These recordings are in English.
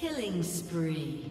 Killing spree.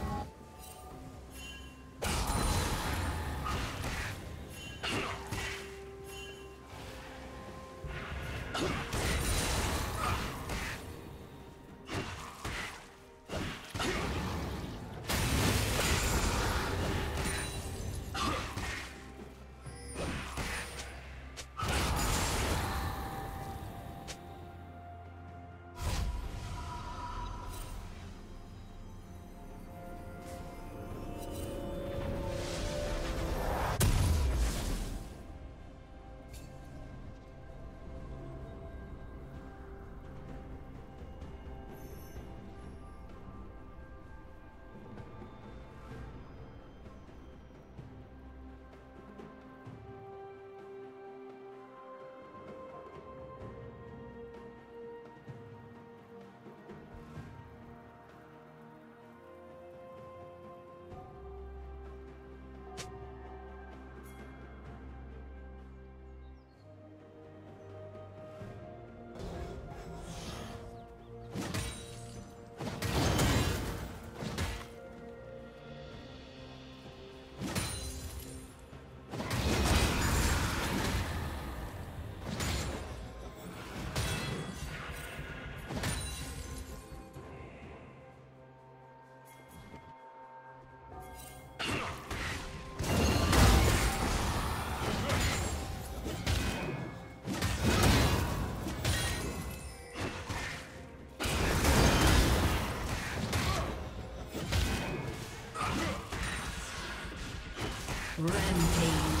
Rampage.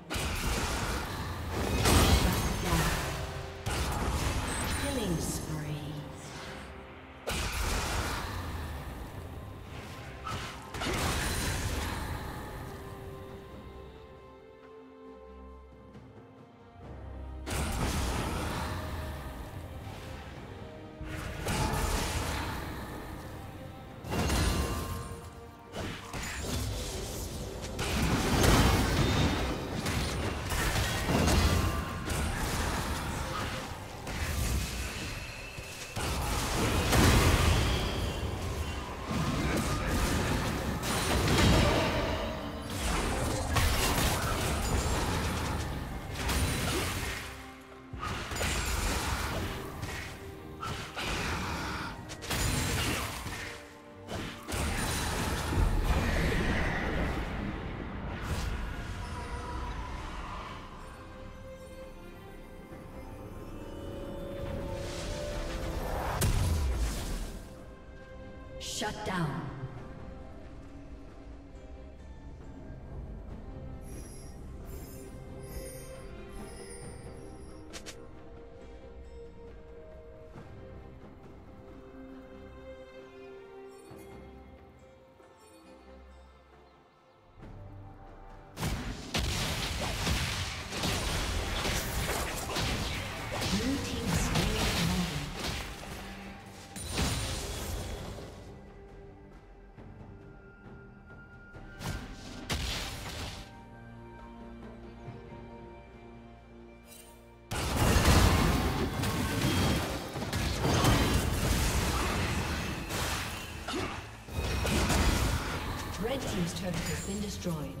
Shut down. Been destroyed.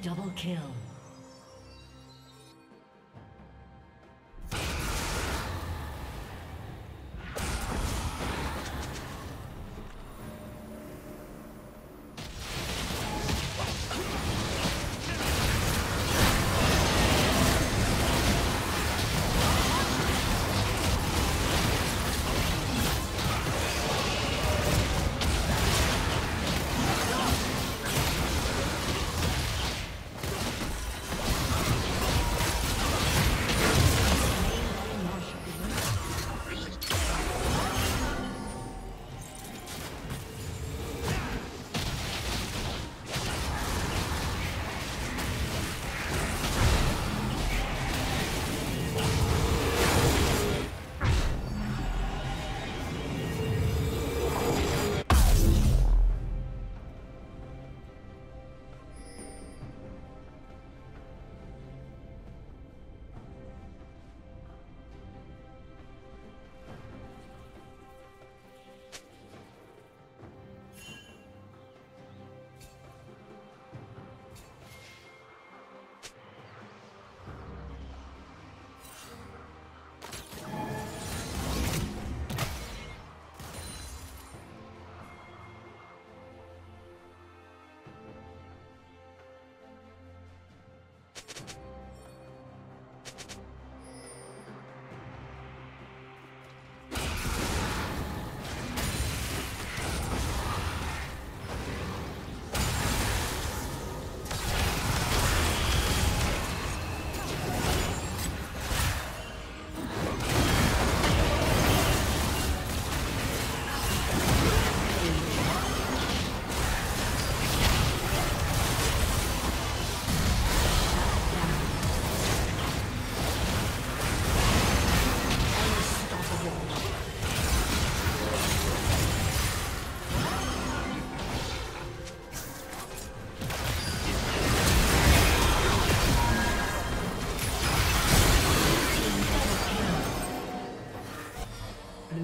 Double kill.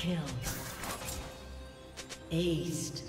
kill. Aced.